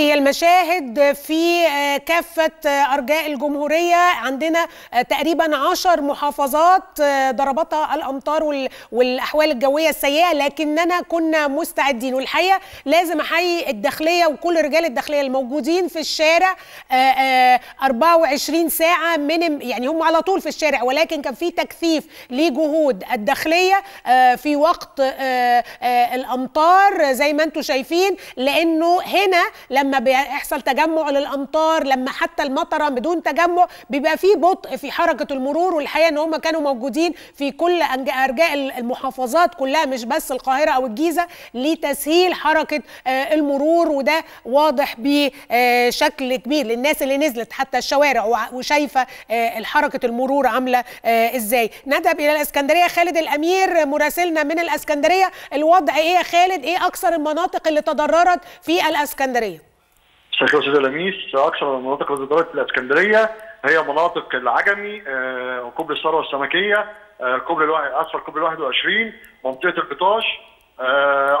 هذه المشاهد في كافة أرجاء الجمهورية. عندنا تقريبا عشر محافظات ضربتها الأمطار والأحوال الجوية السيئة لكننا كنا مستعدين. والحقيقة لازم أحيي الداخلية وكل رجال الداخلية الموجودين في الشارع 24 ساعة من يعني هم على طول في الشارع ولكن كان في تكثيف لجهود الداخلية في وقت الأمطار زي ما أنتم شايفين لأنه هنا لما بيحصل تجمع للأمطار لما حتى المطرة بدون تجمع بيبقى في بطء في حركة المرور والحقيقة إن هم كانوا موجودين في كل أرجاء المحافظات كلها مش بس القاهرة أو الجيزة لتسهيل حركة المرور وده واضح بشكل كبير للناس اللي نزلت حتى الشوارع وشايفة حركة المرور عاملة إزاي. نذهب إلى الإسكندرية خالد الأمير مراسلنا من الإسكندرية. الوضع إيه يا خالد؟ إيه أكثر المناطق اللي تضررت في الإسكندرية؟ شكرا أستاذ لميس أكثر المناطق ضربت في الإسكندرية هي مناطق العجمي وكوبري الثروة السمكية كوبري الواحد أسفل كوبري 21 منطقة البطاش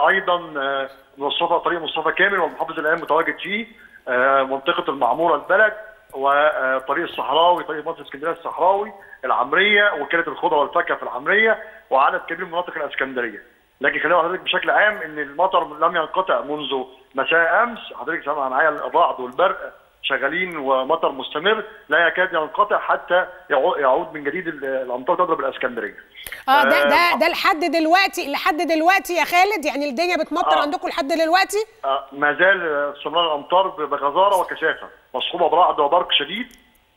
أيضا مصطفى طريق مصطفى كامل والمحافظ الان متواجد فيه منطقة المعمورة البلد وطريق الصحراوي طريق منطقه اسكندرية الصحراوي العمرية وكالة الخضرة والفاكهة في العمرية وعدد كبير من مناطق الإسكندرية. لكن خليني أقول لحضرتك بشكل عام إن المطر لم ينقطع منذ مساء أمس حضرتك سامع معايا الرعد والبرق شغالين ومطر مستمر لا يكاد ينقطع حتى يعود من جديد الأمطار تضرب الأسكندرية. آه ده ده ده لحد دلوقتي لحد دلوقتي يا خالد يعني الدنيا بتمطر آه عندكم لحد دلوقتي؟ آه ما زال استمرار الأمطار بغزارة وكثافة مصحوبة برعد وبرق شديد.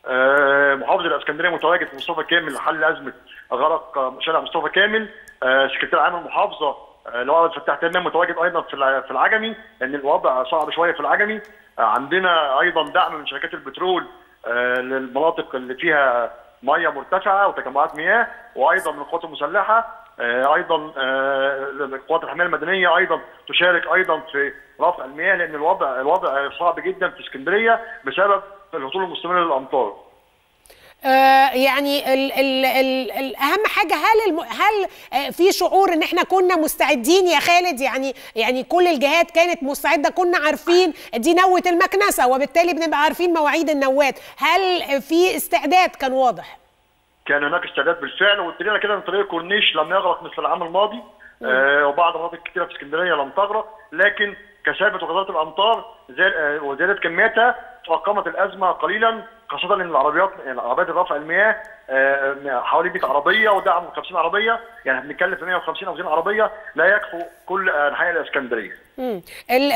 آه محافظ الإسكندرية متواجد في مصطفى كامل لحل أزمة غرق شارع مصطفى كامل. آه سكرتير عام المحافظه اللي هو الفتاح تمام متواجد أيضا في العجمي لأن الوضع صعب شوية في العجمي. عندنا أيضا دعم من شركات البترول للمناطق اللي فيها ميه مرتفعة وتجمعات مياه وأيضا من القوات المسلحة. أيضا قوات الحماية المدنية أيضا تشارك أيضا في رفع المياه لأن الوضع الوضع صعب جدا في إسكندرية بسبب الهطول المستمر للأمطار. آه يعني ال ال ال الاهم حاجة هل الم... هل آه في شعور إن إحنا كنا مستعدين يا خالد؟ يعني يعني كل الجهات كانت مستعدة كنا عارفين دي نوة المكنسة وبالتالي بنبقى عارفين مواعيد النوات. هل في استعداد؟ كان واضح. كان هناك استعداد بالفعل وابتدينا كده من طريق الكورنيش لم يغرق مثل العام الماضي. آه وبعض المناطق كثيره في اسكندرية لم تغرق لكن كثافة وكثره الأمطار وزياده كمياتها تفاقمت الأزمة قليلا خاصة إن العربيات عربيات رفع المياه حوالي 100 عربية ودعم 50 عربية يعني بنتكلم في 150 أو 200 عربية لا يكفوا كل أنحاء الإسكندرية. امم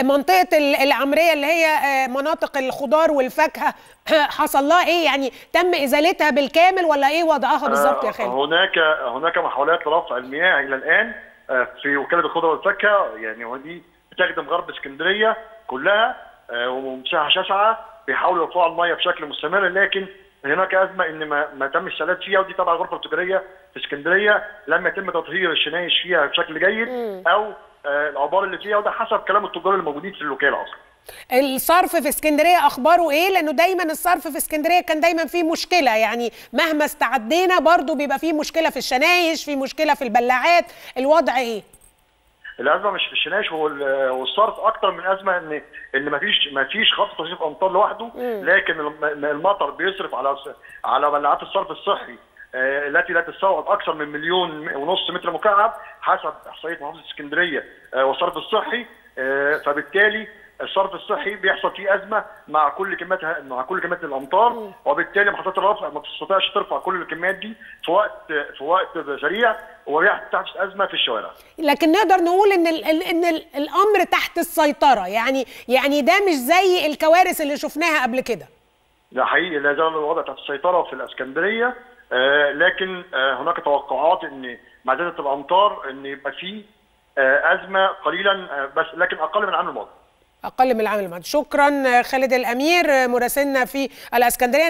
منطقة العمرية اللي هي مناطق الخضار والفاكهة حصل لها إيه يعني تم إزالتها بالكامل ولا إيه وضعها بالظبط يا خالد؟ هناك هناك محاولات لرفع المياه إلى الآن في وكالة الخضره والفاكهة يعني ودي بتخدم غرب إسكندرية كلها ومساحه شاسعة بيحاولوا يرفعوا المية بشكل مستمر لكن هناك أزمة إن ما, ما تمش السداد فيها ودي طبعا الغرفه التجاريه في اسكندرية لم يتم تطهير الشنايش فيها بشكل جيد أو العبار اللي فيها وده حسب كلام التجار الموجودين في الوكاله أصلا. الصرف في اسكندرية أخباره إيه؟ لأنه دايما الصرف في اسكندرية كان دايما فيه مشكلة يعني مهما استعدينا برضو بيبقى فيه مشكلة في الشنايش في مشكلة في البلاعات. الوضع إيه؟ الأزمة مش في الشناش والصرف أكتر من ازمه ان إن مفيش مفيش خط تصريف أمطار لوحده لكن المطر بيصرف على على بلاعات الصرف الصحي. التي لا تستوعب أكثر من مليون ونص متر مكعب حسب احصائيه محافظة اسكندرية والصرف الصحي. فبالتالي الصرف الصحي بيحصل فيه أزمة مع كل كميات مع كل كميات الأمطار وبالتالي محطات الرفع ما تستطيعش ترفع كل الكميات دي في وقت في وقت سريع وبيحدث أزمة في الشوارع. لكن نقدر نقول إن ال إن ال الأمر تحت السيطرة يعني يعني ده مش زي الكوارث اللي شفناها قبل كده. ده حقيقي لا زال الوضع تحت السيطرة في الإسكندرية آه لكن آه هناك توقعات إن مع زيادة الأمطار إن يبقى في آه أزمة قليلا آه بس لكن أقل من العام الماضي. أقل من العام الماضي. شكرا خالد الأمير مراسلنا في الإسكندرية.